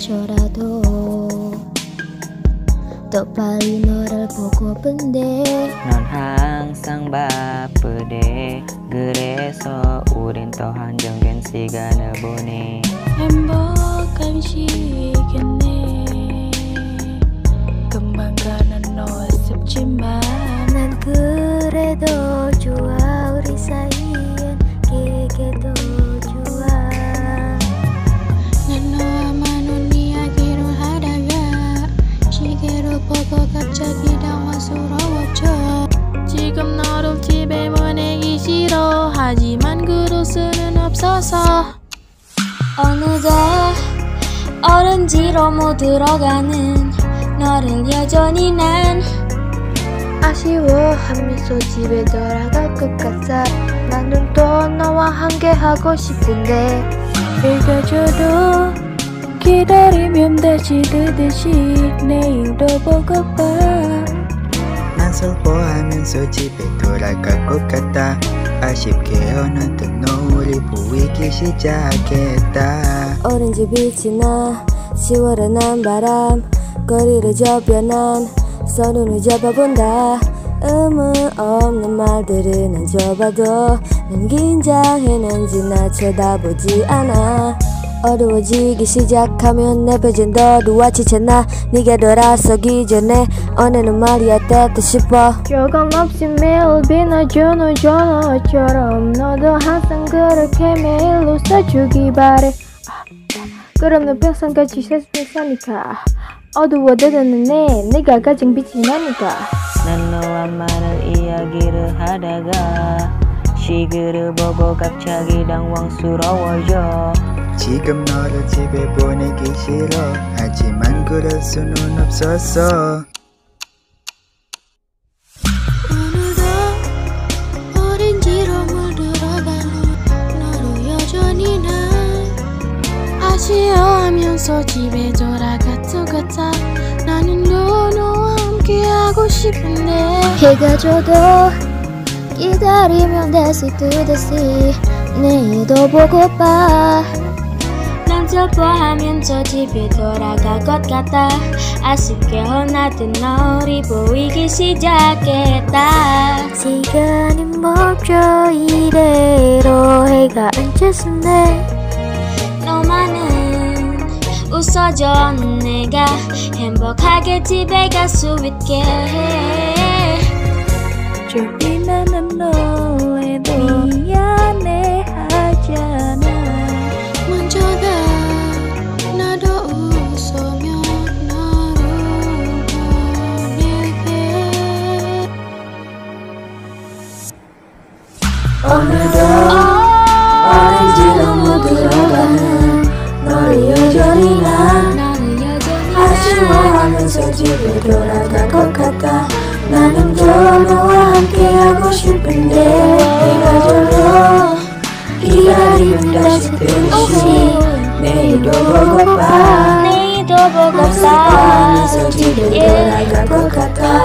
일초라도 더 빨리 너를 보고픈데 넌 항상 바쁘대. 그래서 우린 또 한정된 시간을 보내. 행복한 시 없어서 어느새 어른지로 못 들어가는 너를 여전히 난 아쉬워하면서 집에 돌아갈 것 같아. 나는 또 너와 함께 하고 싶은데 저도 기다리면 다시 뜨듯이 내일도 보고파 난 슬퍼하면서 집에 돌아갈 것 같다 아쉽게 어느덧 노을이 보 이기 시작했다. 오렌지 빛이 지나 10월의 난바람 거리를 난 서로를 잡아본다. 의무 없는 말들을 난 접어도 난 긴장해는지 나 쳐다보지 않아 어두워지기 시작하면 내 표정 더 누아치잖아. 네가 돌아서기 전에 어느는 말이야 됐다 싶어. 조금 없이 매일 비나주는 전화처럼 너도 항상 그렇게 매일 웃어주기 바래. 아, 그럼 너 평생같이 세상에 사니까. 어두워져드는 내 내가 가진 빛이 나니까. 난 너와 많은 이야기를 하다가 시계를 보고 갑자기 당황스러워져 지금 너를 집에 보내기 싫어. 하지만 그럴 수는 없었어. 아쉬워하면서 집에 돌아갈 것 같아 나는 너 너와 함께 하고 싶은데 해가 져도 기다리면 다시 뜨듯이 내일도 보고파 난 슬퍼하면서 집에 돌아갈 것 같아 아쉽게 혼났던 너울이 보이기 시작했다. 시간이 멈춰 이대로 해가 안 졌네. 너만은 웃어줘 내가 행복하게 집에 갈 수 있게 해. 조금만 너 하면서 집에 돌아갈 것 같아. 나는 더 너와 함께하고 싶은데 내가 절로 기다리면 다시 뜨듯이 내일도 보고파. 내일도 보고파. 집에 돌아갈 것 같아